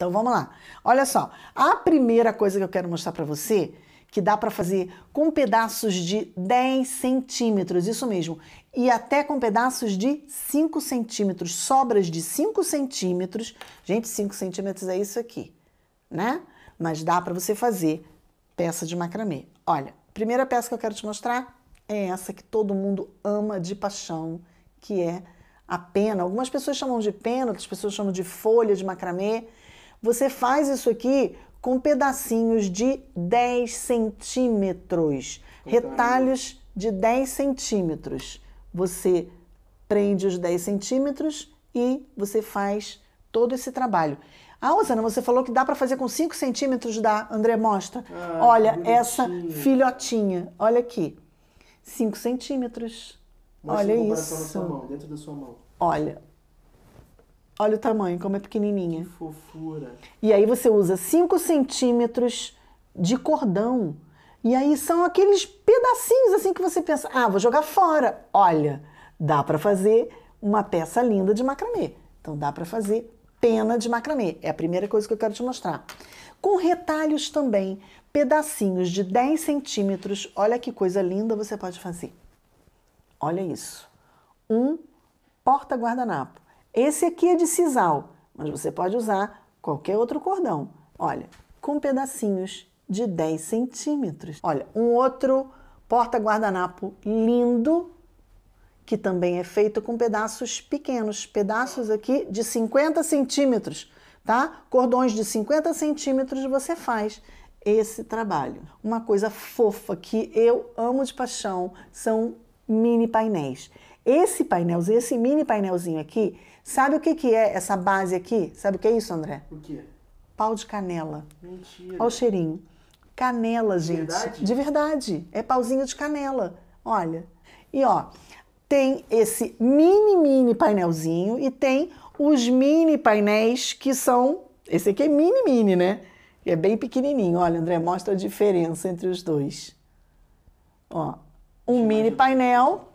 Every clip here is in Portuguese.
Então vamos lá. Olha só, a primeira coisa que eu quero mostrar para você que dá para fazer com pedaços de 10 centímetros, isso mesmo, e até com pedaços de 5 centímetros, sobras de 5 centímetros. Gente, 5 centímetros é isso aqui, né? Mas dá para você fazer peça de macramê. Olha, primeira peça que eu quero te mostrar é essa que todo mundo ama de paixão, que é a pena. Algumas pessoas chamam de pena, outras pessoas chamam de folha de macramê. Você faz isso aqui com pedacinhos de 10 centímetros, retalhos de 10 centímetros. Você prende os 10 centímetros e você faz todo esse trabalho. Ah, Rosana, você falou que dá para fazer com 5 centímetros da André Mostra. Ah, olha, essa filhotinha, olha aqui. 5 centímetros. Mostra olha isso. Mão, dentro da sua mão. Olha, Olha o tamanho, como é pequenininha. Que fofura. E aí você usa 5 centímetros de cordão. E aí são aqueles pedacinhos assim que você pensa, ah, vou jogar fora. Olha, dá para fazer uma peça linda de macramê. Então dá para fazer pena de macramê. É a primeira coisa que eu quero te mostrar. Com retalhos também, pedacinhos de 10 centímetros. Olha que coisa linda você pode fazer. Olha isso. Um porta-guardanapo. Esse aqui é de sisal, mas você pode usar qualquer outro cordão. Olha, com pedacinhos de 10 centímetros. Olha, um outro porta-guardanapo lindo, que também é feito com pedaços pequenos, pedaços aqui de 50 centímetros, tá? Cordões de 50 centímetros você faz esse trabalho. Uma coisa fofa que eu amo de paixão são mini painéis. Esse painelzinho, esse mini painelzinho aqui, sabe o que, que é essa base aqui? Sabe o que é isso, André? O quê? Pau de canela. Mentira. Olha o cheirinho. Canela, gente. Verdade? De verdade. É pauzinho de canela. Olha. E ó, tem esse mini, mini painelzinho e tem os mini painéis que são. Esse aqui é mini, mini, né? É bem pequenininho. Olha, André, mostra a diferença entre os dois. Ó, um mini painel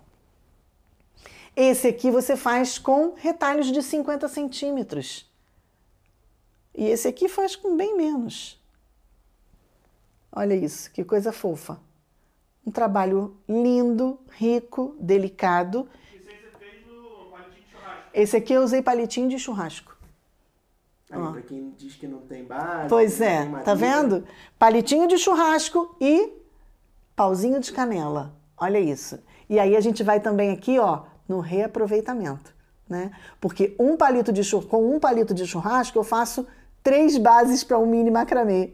esse aqui você faz com retalhos de 50 centímetros. E esse aqui faz com bem menos. Olha isso, que coisa fofa. Um trabalho lindo, rico, delicado. Esse aí você fez no palitinho de churrasco? Esse aqui eu usei palitinho de churrasco. Aí, pra quem diz que não tem base. Pois é, tá vendo? Palitinho de churrasco e pauzinho de canela. Olha isso. E aí a gente vai também aqui, ó, no reaproveitamento. Né? Porque um palito de com um palito de churrasco eu faço três bases para um mini macramê.